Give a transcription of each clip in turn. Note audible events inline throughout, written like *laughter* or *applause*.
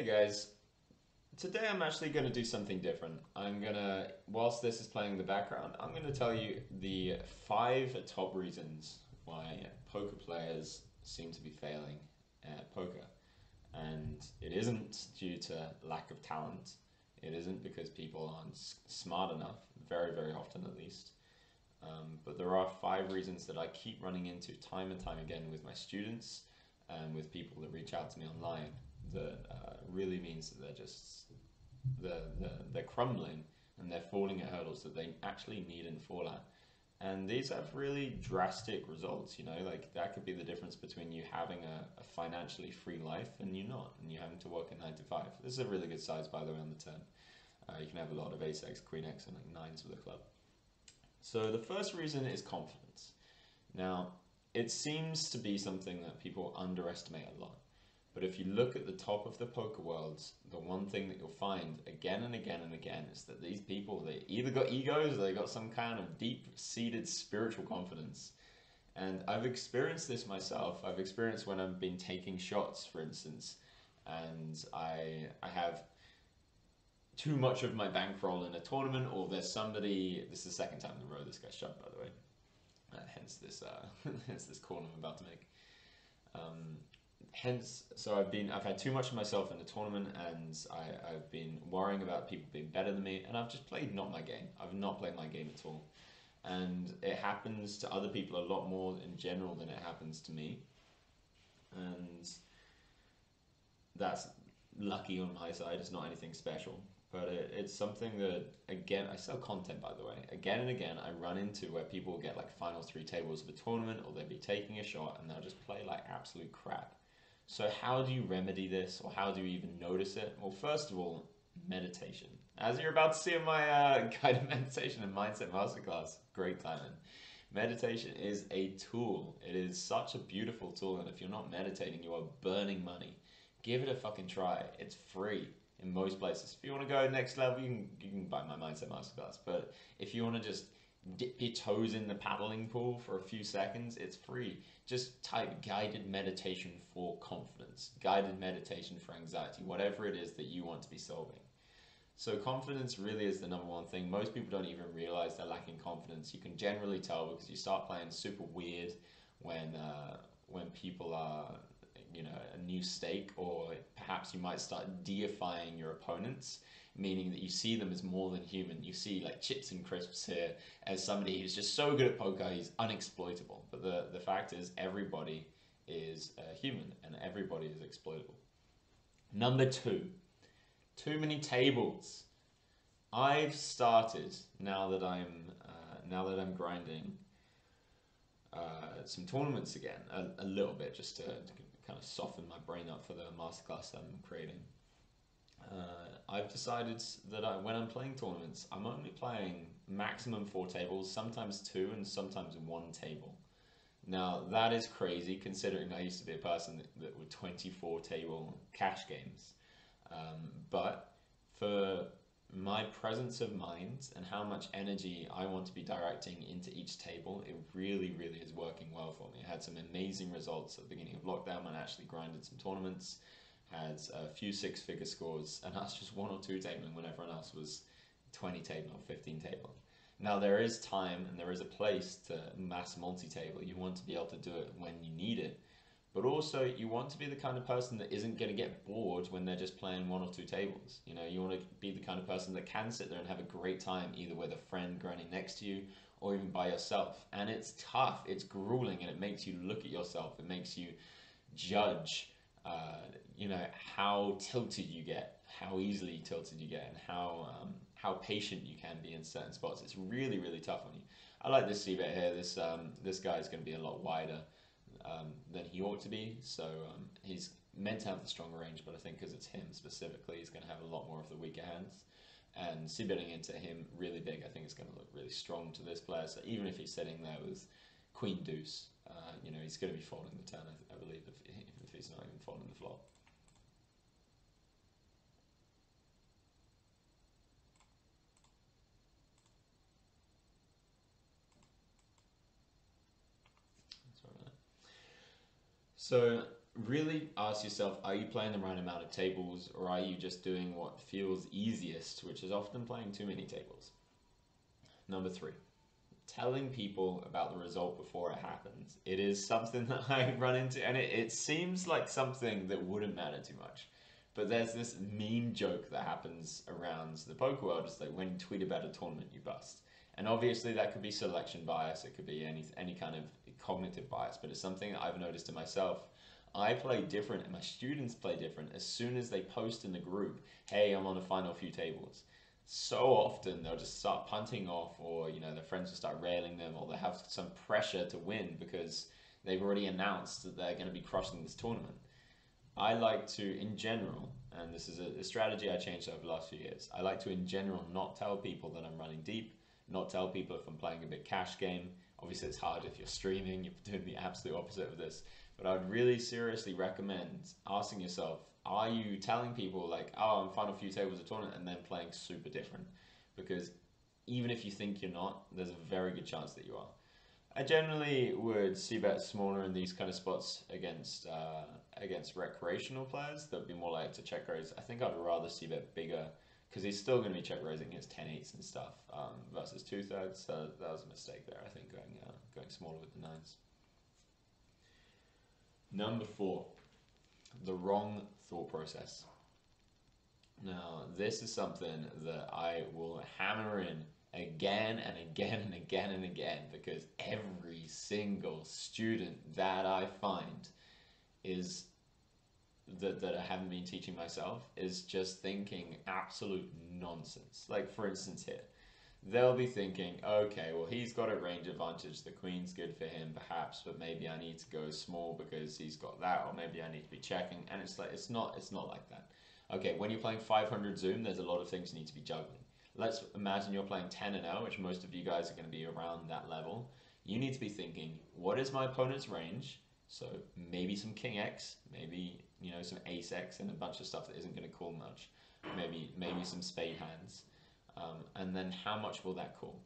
Hey guys, today I'm actually going to do something different. I'm going to, whilst this is playing in the background, I'm going to tell you the five top reasons why poker players seem to be failing at poker. And it isn't due to lack of talent. It isn't because people aren't smart enough, very, very often at least. Um, but there are five reasons that I keep running into time and time again with my students and with people that reach out to me online that uh, really means that they're just they're, they're, crumbling and they're falling at hurdles that they actually needn't fall at. And these have really drastic results, you know, like that could be the difference between you having a, a financially free life and you not, and you having to work a nine to five. This is a really good size, by the way, on the turn. Uh, you can have a lot of ace x, queen x, and like nines with a club. So the first reason is confidence. Now, it seems to be something that people underestimate a lot. But if you look at the top of the poker worlds, the one thing that you'll find again and again and again is that these people, they either got egos or they got some kind of deep-seated spiritual confidence. And I've experienced this myself. I've experienced when I've been taking shots, for instance, and I, I have too much of my bankroll in a tournament, or there's somebody, this is the second time in a row this guy's shot, by the way, uh, hence this, uh, *laughs* hence this call I'm about to make. Um, hence, so I've been, I've had too much of myself in the tournament, and I, I've been worrying about people being better than me, and I've just played not my game. I've not played my game at all, and it happens to other people a lot more in general than it happens to me, and that's lucky on my side. It's not anything special, but it, it's something that again I sell content by the way. Again and again, I run into where people get like final three tables of a tournament, or they'll be taking a shot and they'll just play like absolute crap so how do you remedy this or how do you even notice it? Well, first of all, meditation. As you're about to see in my uh, *laughs* guided meditation and mindset masterclass, great timing. Meditation is a tool. It is such a beautiful tool and if you're not meditating, you are burning money. Give it a fucking try. It's free in most places. If you want to go next level, you can, you can buy my mindset masterclass. But if you want to just dip your toes in the paddling pool for a few seconds, it's free. Just type guided meditation for confidence, guided meditation for anxiety, whatever it is that you want to be solving. So confidence really is the number one thing. Most people don't even realize they're lacking confidence. You can generally tell because you start playing super weird when uh, when people are you know a new stake or perhaps you might start deifying your opponents meaning that you see them as more than human. You see like chips and crisps here as somebody who's just so good at poker, he's unexploitable. But the, the fact is, everybody is a human and everybody is exploitable. Number two, too many tables. I've started now that I'm uh, now that I'm grinding uh, some tournaments again a, a little bit just to, to, kind of soften my brain up for the masterclass that I'm creating uh, I've decided that I, when I'm playing tournaments, I'm only playing maximum four tables, sometimes two, and sometimes one table. Now, that is crazy considering I used to be a person that, that would 24 table cash games. Um, but for my presence of mind and how much energy I want to be directing into each table, it really, really is working well for me. I had some amazing results at the beginning of lockdown when I actually grinded some tournaments had a few six figure scores, and that's just one or two tabling when everyone else was 20 table or 15 table. Now, there is time and there is a place to mass multi table. You want to be able to do it when you need it, but also you want to be the kind of person that isn't going to get bored when they're just playing one or two tables. You know, you want to be the kind of person that can sit there and have a great time either with a friend grinding next to you or even by yourself. And it's tough, it's grueling, and it makes you look at yourself, it makes you judge uh, you know how tilted you get, how easily tilted you get, and how um, how patient you can be in certain spots. It's really really tough on you. I like this c-bet here. This um, this guy is going to be a lot wider um, than he ought to be, so um, he's meant to have the stronger range, but I think because it's him specifically, he's going to have a lot more of the weaker hands. And c-betting into him really big, I think it's going to look really strong to this player. So even if he's sitting there with Queen Deuce, uh, you know, he's going to be folding the turn, I, I believe, if, if he's not even folding the flop. So really ask yourself are you playing the right amount of tables or are you just doing what feels easiest, which is often playing too many tables? Number three, telling people about the result before it happens. It is something *laughs* that I run into, and it, it seems like something that wouldn't matter too much. But there's this meme joke that happens around the poker world. It's like when you tweet about a tournament, you bust. And obviously that could be selection bias. It could be any any kind of cognitive bias. But it's something that I've noticed in myself. I play different, and my students play different. As soon as they post in the group, "Hey, I'm on a final few tables," so often they'll just start punting off, or you know their friends will start railing them, or they have some pressure to win because they've already announced that they're going to be crushing this tournament. I like to, in general, and this is a, a, strategy I changed over the last few years. I like to, in general, not tell people that I'm running deep, not tell people if I'm playing a big cash game. Obviously, it's hard if you're streaming, *laughs* you're doing the absolute opposite of this. But I would really seriously recommend asking yourself, are you telling people like, oh, I'm final few tables of tournament and then playing super different? Because even if you think you're not, there's a very good chance that you are. I generally would c-bet smaller in these kind of spots against uh, against recreational players. That would be more likely to check raise. I think I'd rather c-bet bigger because he's still going to be check raising his 10 eights and stuff um, versus two thirds. So that was a mistake there. I think going uh, going smaller with the nines. Number four, the wrong thought process. Now, this is something that I will hammer in again and again and again and again because every single student that I find is that, that I haven't been teaching myself is just thinking absolute nonsense. Like, for instance, here, they'll be thinking, okay, well, he's got a range advantage. The queen's good for him, perhaps, but maybe I need to go small because he's got that, or maybe I need to be checking. And it's like, it's not, it's not like that. Okay, when you're playing 500 Zoom, there's a lot of things you need to be juggling. Let's imagine you're playing 10 and 0, which most of you guys are going to be around that level. You need to be thinking, what is my opponent's range? So maybe some King X, maybe you know some Ace X, and a bunch of stuff that isn't going to call much. Maybe maybe some spade hands, um, and then how much will that call?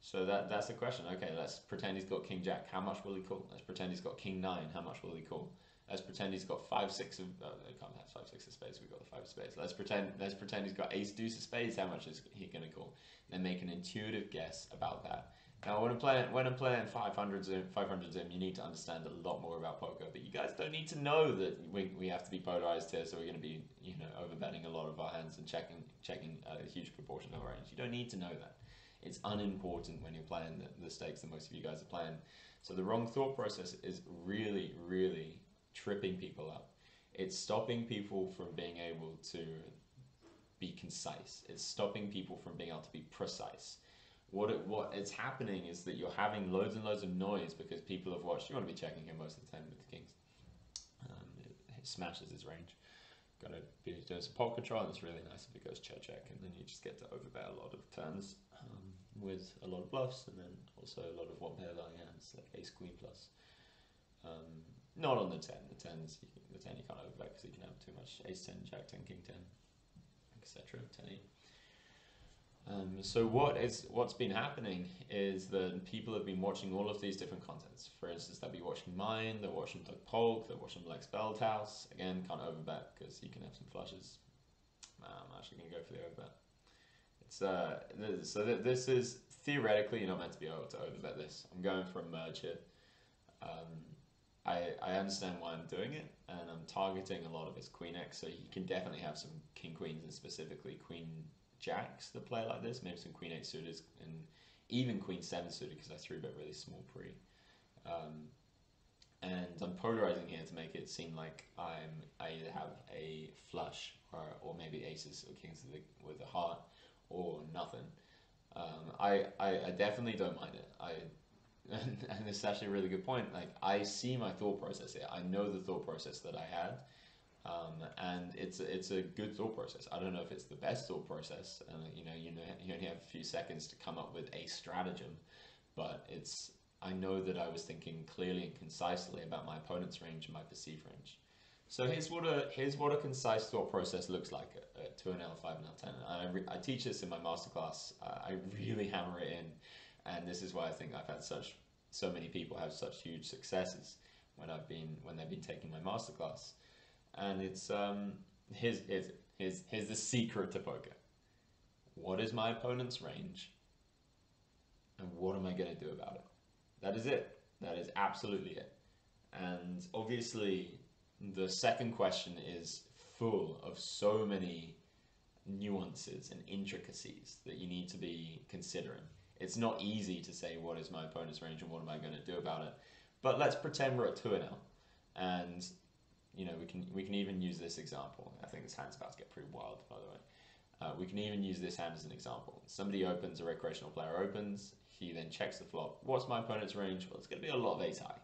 So that that's the question. Okay, let's pretend he's got King Jack. How much will he call? Let's pretend he's got King Nine. How much will he call? Let's pretend he's got five six of. Oh, they can't have five six of spades. We've got the five of spades. Let's pretend. Let's pretend he's got ace deuce of spades. How much is he going to call? Then make an intuitive guess about that. Now, when I'm playing when I'm playing 500 zoom, 500 zoom, you need to understand a lot more about poker. But you guys don't need to know that we, we have to be polarized here, so we're going to be you know overbetting a lot of our hands and checking checking a huge proportion of our range. You don't need to know that. It's unimportant when you're playing the, the stakes that most of you guys are playing. So the wrong thought process is really, really tripping people up. It's stopping people from being able to be concise. It's stopping people from being able to be precise. What it, happening is that you're having loads and loads of noise because people have watched. You want to be checking him most of the time with the kings. Um, it, it, smashes his range. Got to be doing some pot control, and it's really nice if it goes check check, and then you just get to overbet a lot of turns um, with a lot of bluffs, and then also a lot of one pair lying hands like ace queen plus. Um, not on the 10. The 10s, the 10 you can't overbet because you can have too much ace 10, jack 10, king 10, etc. 10 8. Um, so what is what's been happening is that people have been watching all of these different contents. For instance, they'll be watching mine, they're watching Doug Polk, they're watching Lex Veldhuis. Again, can't overbet because you can have some flushes. I'm actually going to go for the overbet. It's uh, so th this is theoretically you're not meant to be able to overbet this. I'm going for a merge here. Um, I, I understand why I'm doing it, and I'm targeting a lot of his queen x, so you can definitely have some king queens and specifically queen jacks that play like this, maybe some queen eight suited and even queen seven suited because I three bet really small pre. Um, and I'm polarizing here to make it seem like I'm I either have a flush or, or maybe aces or kings with a, with a heart or nothing. Um, I, I, I definitely don't mind it. I *laughs* and, and it's actually a really good point. Like I see my thought process here. I know the thought process that I had, um, and it's a, it's a good thought process. I don't know if it's the best thought process, and you know you know you only have a few seconds to come up with a stratagem, but it's I know that I was thinking clearly and concisely about my opponent's range and my perceived range. So here's what a here's what a concise thought process looks like at, at two and L, five and L, ten. I, I teach this in my masterclass. Uh, I really hammer it in and this is why I think I've had such so many people have such huge successes. when I've been when they've been taking my masterclass, and it's um here's here's here's here's the secret to poker. What is my opponent's range? And what am I going to do about it? That is it. That is absolutely it. And obviously, the second question is full of so many nuances and intricacies that you need to be considering. It's not easy to say what is my opponent's range and what am I going to do about it. But let's pretend we're at 2 0 and you know we can we can even use this example. I think this hand's about to get pretty wild by the way. Uh, we can even use this hand as an example. Somebody opens, a recreational player opens, he then checks the flop. What's my opponent's range? Well, it's going to be a lot of ace high.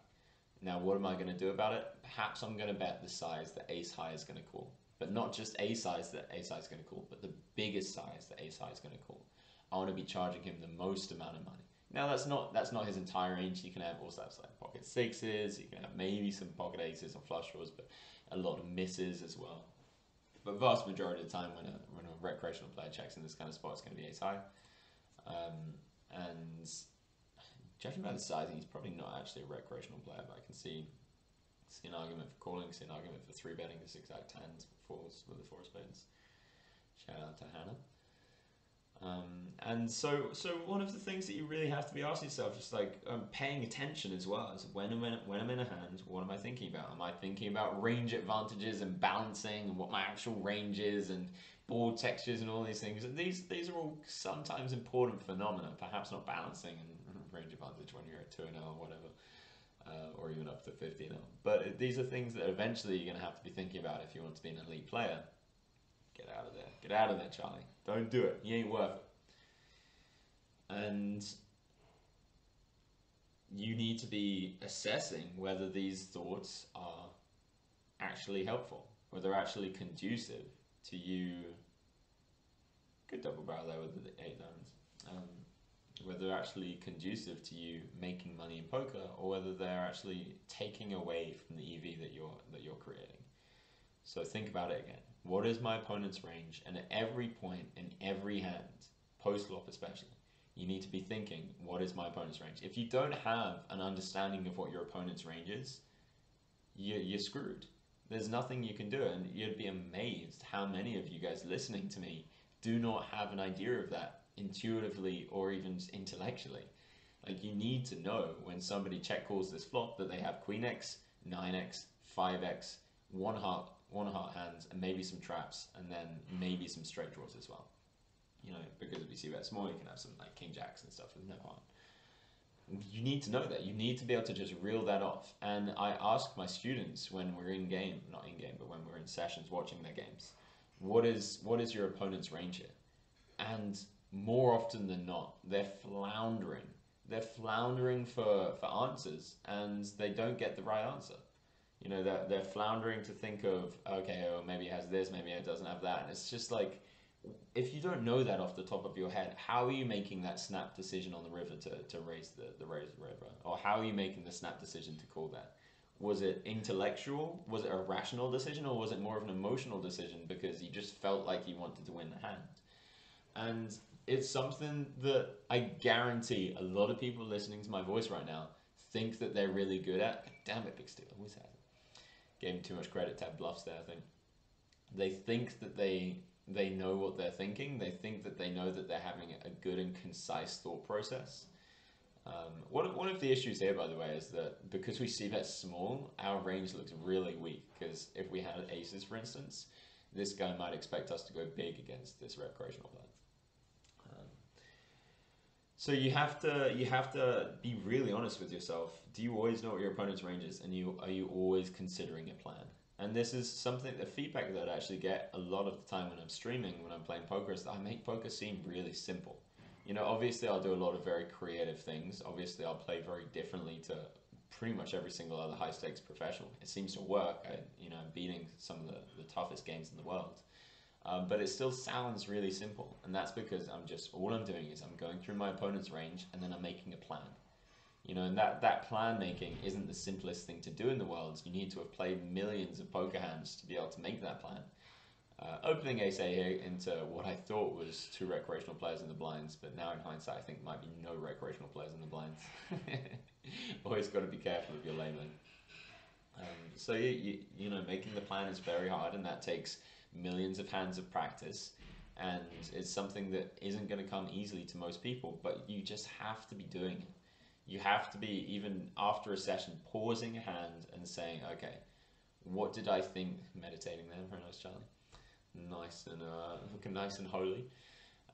Now, what am I going to do about it? Perhaps I'm going to bet the size that ace high is going to call. But not just a size that ace high is going to call, but the biggest size that ace high is going to call. I want to be charging him the most amount of money. Now that's not that's not his entire range. He can have also have like pocket sixes. He can have maybe some pocket aces or flush draws, but a lot of misses as well. But vast majority of the time, when a when a recreational player checks in this kind of spot, it's going to be ace high. Um, and judging by the sizing, he's probably not actually a recreational player, but I can see see an argument for calling, see an argument for three betting this exact hand fours with the four spades. Shout out to Hannah. Um, and so, so one of the things that you really have to be asking yourself is like um, paying attention as well. Is when I'm in, when I'm in a hand, what am I thinking about? Am I thinking about range advantages and balancing and what my actual range is and board textures and all these things? And these these are all sometimes important phenomena. Perhaps not balancing and *laughs* range advantage when you're at two and or whatever. Uh, or even up to 50 now. But these are things that eventually you're going to have to be thinking about if you want to be an elite player. Get out of there. Get out of there, Charlie. Don't do it. You ain't worth it. And you need to be assessing whether these thoughts are actually helpful, whether they're actually conducive to you. Good double barrel there with the eight diamonds. Um, whether they're actually conducive to you making money in poker, or whether they're actually taking away from the EV that you're that you're creating. So think about it again. What is my opponent's range? And at every point in every hand, post flop especially, you need to be thinking, what is my opponent's range? If you don't have an understanding of what your opponent's range is, you, you're screwed. There's nothing you can do, and you'd be amazed how many of you guys listening to me do not have an idea of that intuitively or even intellectually. Like you need to know when somebody check calls this flop that they have queen x, nine x, five x, one heart, one heart hands, and maybe some traps, and then maybe some straight draws as well. You know, because if you c-bet small, you can have some like king jacks and stuff with no heart. You need to know that. You need to be able to just reel that off. And I ask my students when we're in game, not in game, but when we're in sessions watching their games, what is what is your opponent's range here? And more often than not, they're floundering. They're floundering for, for answers and they don't get the right answer. You know, they're, they're floundering to think of, okay, oh, maybe it has this, maybe it doesn't have that. And it's just like, if you don't know that off the top of your head, how are you making that snap decision on the river to, to raise the, the raise the river? Or how are you making the snap decision to call that? Was it intellectual? Was it a rational decision? Or was it more of an emotional decision because you just felt like you wanted to win the hand? And it's something that I guarantee a lot of people listening to my voice right now think that they're really good at. Damn it, Big Steel, always has it. Gave him too much credit to have bluffs there, I think. They think that they they know what they're thinking. They think that they know that they're having a good and concise thought process. Um, one, one of the issues here, by the way, is that because we see that small, our range looks really weak. Because if we had aces, for instance, this guy might expect us to go big against this recreational player. So you have to you have to be really honest with yourself. Do you always know what your opponent's range is, and you are you always considering a plan? And this is something the feedback that I actually get a lot of the time when I'm streaming, when I'm playing poker, is that I make poker seem really simple. You know, obviously I'll do a lot of very creative things. Obviously I'll play very differently to pretty much every single other high stakes professional. It seems to work. I, you know, I'm beating some of the, the toughest games in the world. Um, but it still sounds really simple, and that's because I'm just all I'm doing is I'm going through my opponent's range and then I'm making a plan. You know, and that, that plan making isn't the simplest thing to do in the world. You need to have played millions of poker hands to be able to make that plan. Uh, opening ace A here into what I thought was two recreational players in the blinds, but now in hindsight I think might be no recreational players in the blinds. *laughs* Always got to be careful of your layman. Um, so you, you you know making the plan is very hard, and that takes millions of hands of practice, and it's something that isn't going to come easily to most people. But you just have to be doing it. You have to be even after a session pausing a hand and saying, okay, what did I think? Meditating there, very nice, Charlie. Nice and uh, looking nice and holy.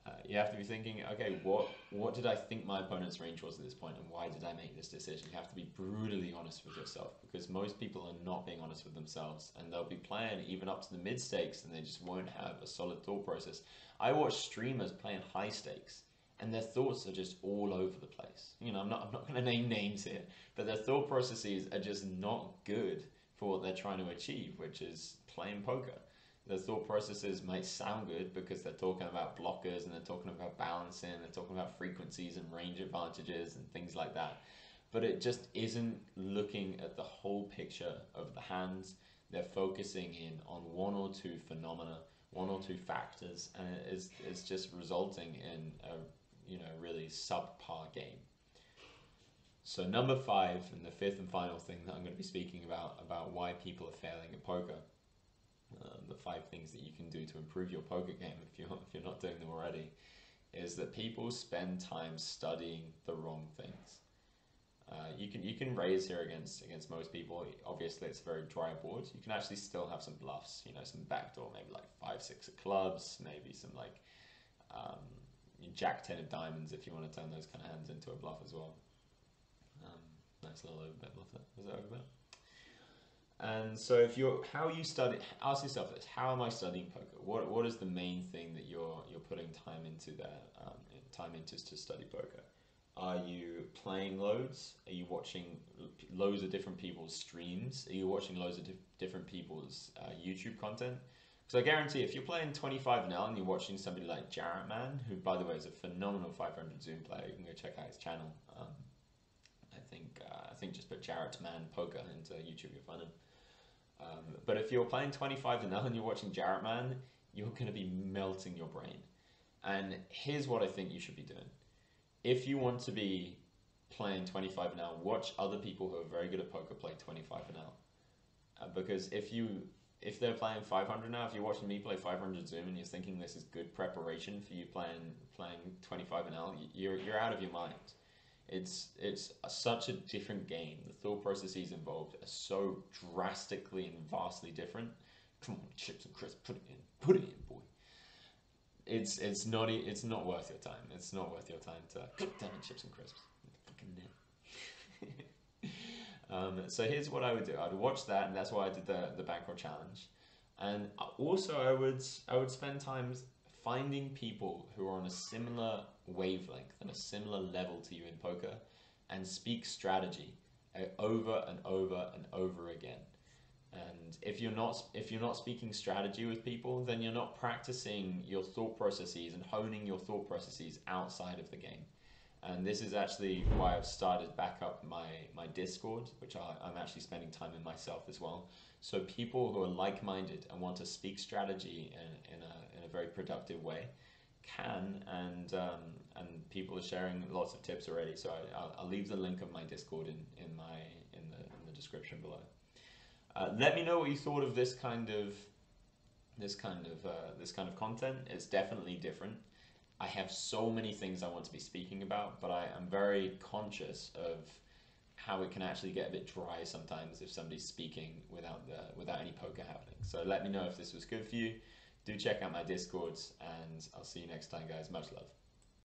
Uh, you have to be thinking, okay, what what did I think my opponent's range was at this point, and why did I make this decision? You have to be brutally honest with yourself because most people are not being honest with themselves, and they'll be playing even up to the mid stakes, and they just won't have a solid thought process. I watch streamers playing high stakes, and their thoughts are just all over the place. You know, I'm not I'm not going to name names here, but their thought processes are just not good for what they're trying to achieve, which is playing poker Their thought processes might sound good because they're talking about blockers and they're talking about balancing, they're talking about frequencies and range advantages and things like that. But it just isn't looking at the whole picture of the hands. They're focusing in on one or two phenomena, one or two factors, and it is it's just resulting in a you know really subpar game. So number five, and the fifth and final thing that I'm going to be speaking about about why people are failing at poker um, the five things that you can do to improve your poker game if you're if you're not doing them already, is that people spend time studying the wrong things. Uh, you can you can raise here against against most people. Obviously, it's a very dry board. You can actually still have some bluffs. You know, some backdoor, maybe like five six of clubs, maybe some like um, jack ten of diamonds if you want to turn those kind of hands into a bluff as well. Um, nice little overbet bluff there. Was that overbet? And so, if you're how you study, ask yourself this: How am I studying poker? What what is the main thing that you're you're putting time into there? Um, time into to study poker. Are you playing loads? Are you watching loads of different people's streams? Are you watching loads of different people's uh, YouTube content? Because I guarantee, if you're playing 25 now and you're watching somebody like Jarrett Man, who by the way is a phenomenal 500 Zoom player, you can go check out his channel. Um, I think uh, I think just put Jarrett Man Poker into YouTube, you'll find him. Um, but if you're playing 25 to 0 and you're watching Jarrett Man, you're going to be melting your brain. And here's what I think you should be doing. If you want to be playing 25 now, watch other people who are very good at poker play 25 now. Uh, because if you if they're playing 500 now, if you're watching me play 500 Zoom and you're thinking this is good preparation for you playing playing 25 and L, you're you're out of your mind. It's it's a, such a different game. The thought processes involved are so drastically and vastly different. Come on, chips and crisps, put it in, put it in, boy. It's it's not it's not worth your time. It's not worth your time to cook down chips and crisps. Fucking um, so here's what I would do. I'd watch that, and that's why I did the the bankroll challenge. And also, I would I would spend time finding people who are on a similar wavelength and a similar level to you in poker and speak strategy uh, over and over and over again. And if you're not if you're not speaking strategy with people, then you're not practicing your thought processes and honing your thought processes outside of the game. And this is actually why I've started back up my, my Discord, which I, I'm actually spending time in myself as well. So people who are like-minded and want to speak strategy in, in, a, in a very productive way can, and um, and people are sharing lots of tips already. So I, will leave the link of my Discord in, in my in the in the description below. Uh, let me know what you thought of this kind of this kind of uh, this kind of content. It's definitely different. I have so many things I want to be speaking about, but I am very conscious of how it can actually get a bit dry sometimes if somebody's speaking without the without any poker happening. So let me know if this was good for you do check out my discords and I'll see you next time guys. Much love.